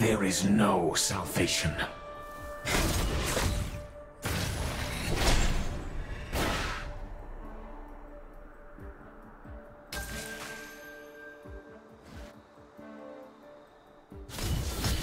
There is no salvation.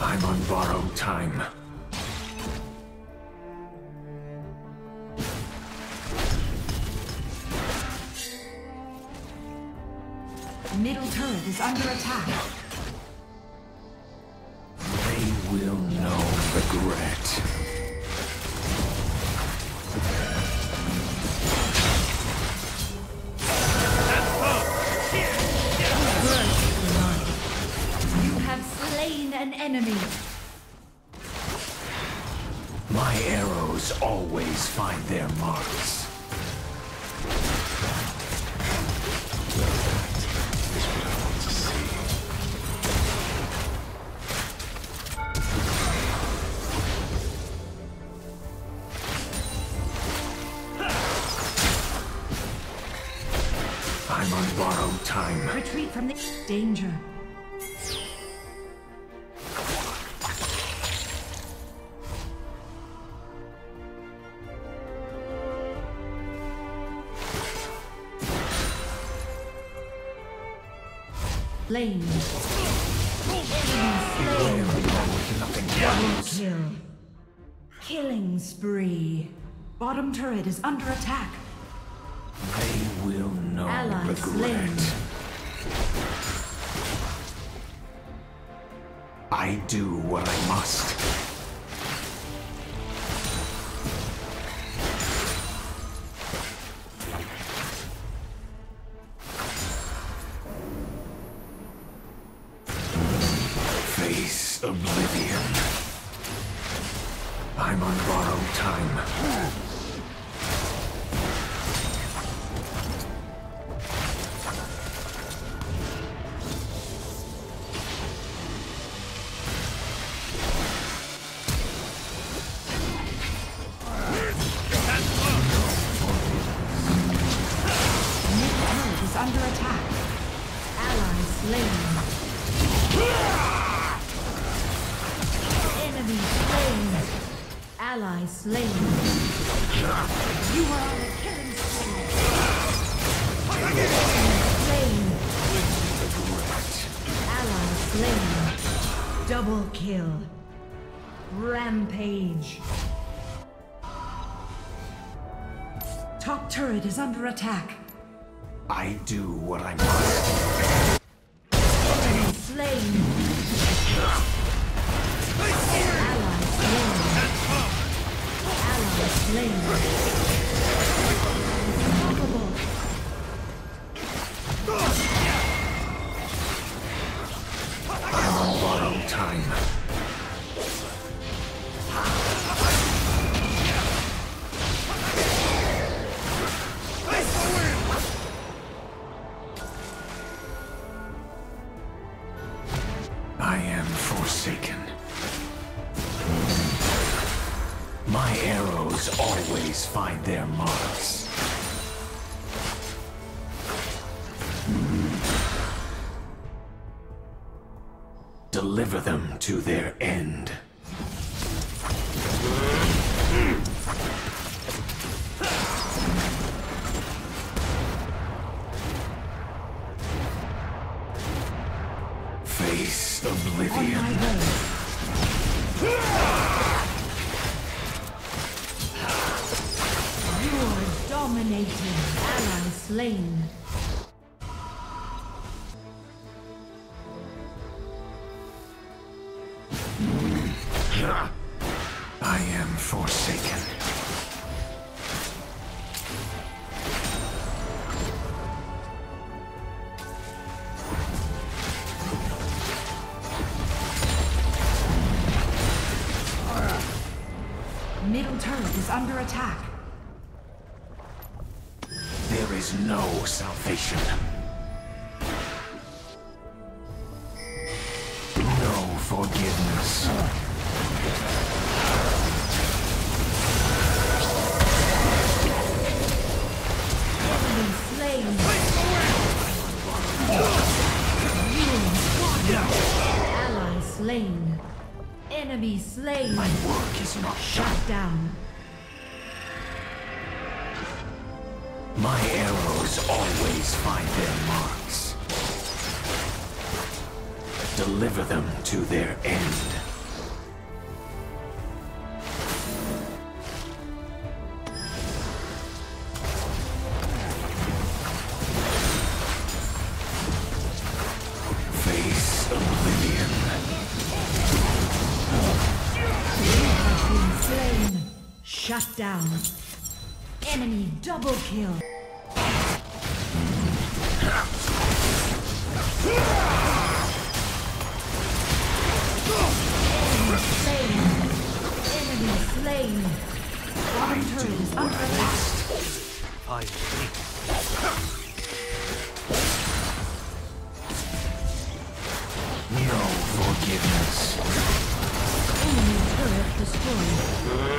I'm on borrowed time. Middle turret is under attack. Slain an enemy. My arrows always find their marks. I'm on borrowed time. Retreat from the danger. Lane. Double kill. Killing spree. Bottom turret is under attack. They will know Ally regret. slain. I do what I must. Oblivion. I'm on borrowed time. Under attack. Ally slain. Ally slain. You are on a killing spree. Ally slain. Double kill. Rampage. Top turret is under attack. I do what I must. Enemy slain. Ally slain. Slain. Arrows always find their marks. Deliver them to their end. Face oblivion. Dominating. Ally slain. I am forsaken. Middle turret is under attack. no salvation. No forgiveness. Ally slain. Enemy slain. My work is not shut down. Arrows always find their marks. Deliver them to their end. Shut down. Enemy double kill. Slain. Bottom turret is under attack. No forgiveness. Enemy turret destroyed.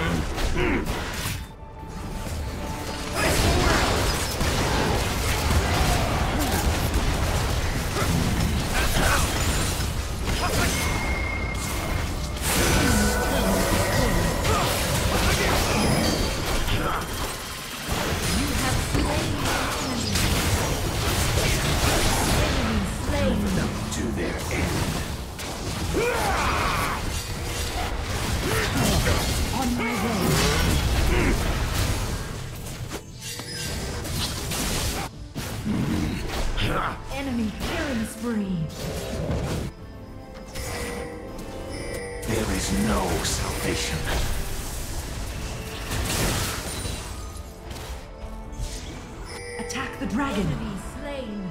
Attack the dragon. Enemy slain.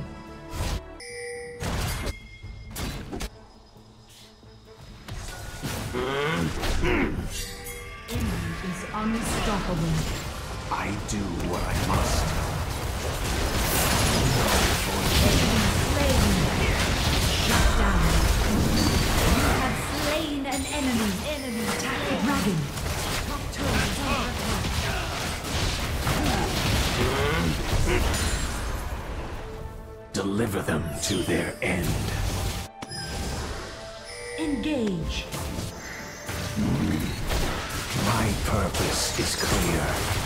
Enemy is unstoppable. I do what I must. To their end. Engage. My purpose is clear.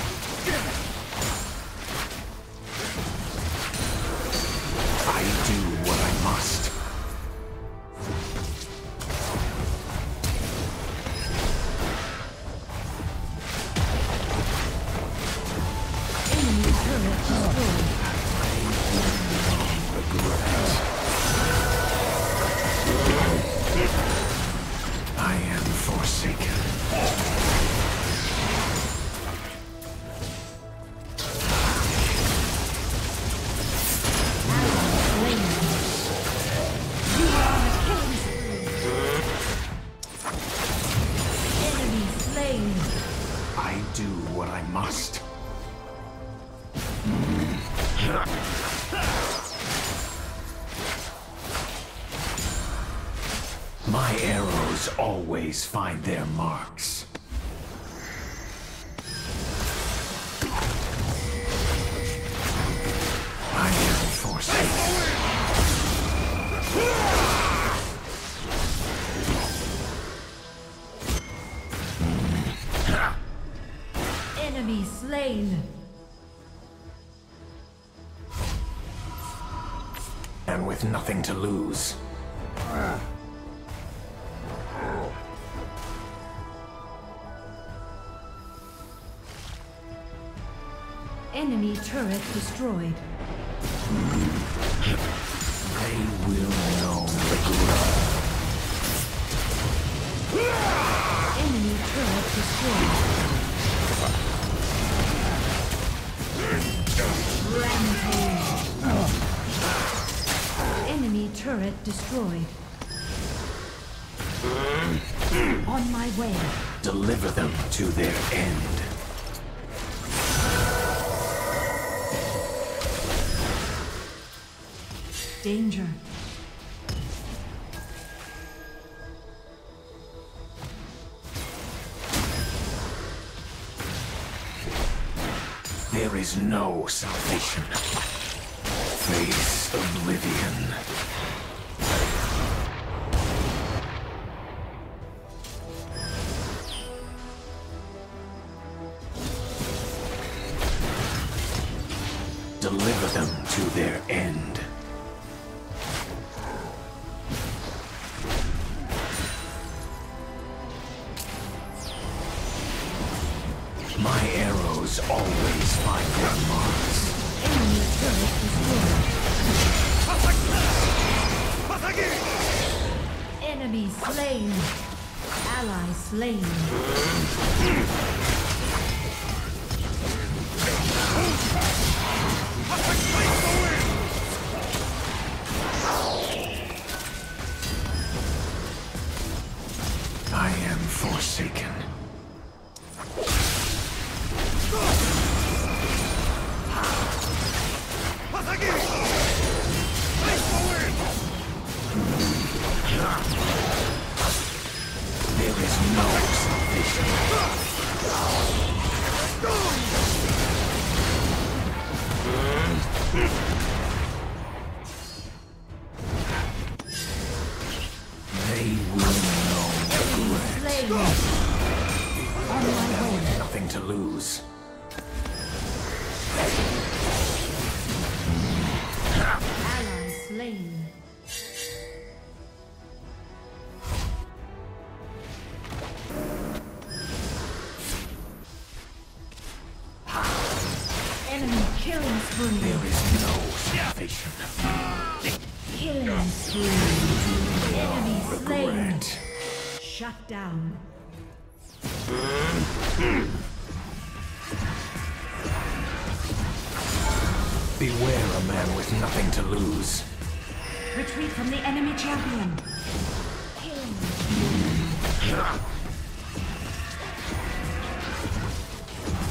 My arrows always find their marks. I am forsaken. Enemy slain. And with nothing to lose. Ah. Enemy turret destroyed. They will know regret. Enemy turret destroyed. Rampage. Enemy turret destroyed. Hmm. On my way. Deliver them to their end. Danger. There is no salvation. Face oblivion. deliver them to their end. Enemy slain. Ally slain. I am forsaken. Nothing to lose. Ally slain. Enemy killing spree. There is no salvation. Killing spree. Enemy slain. Shut down. Beware a man with nothing to lose. Retreat from the enemy champion.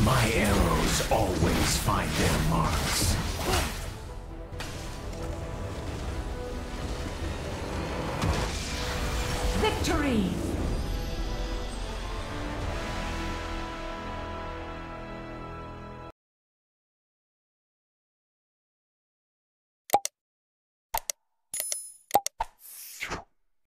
My arrows always find their marks.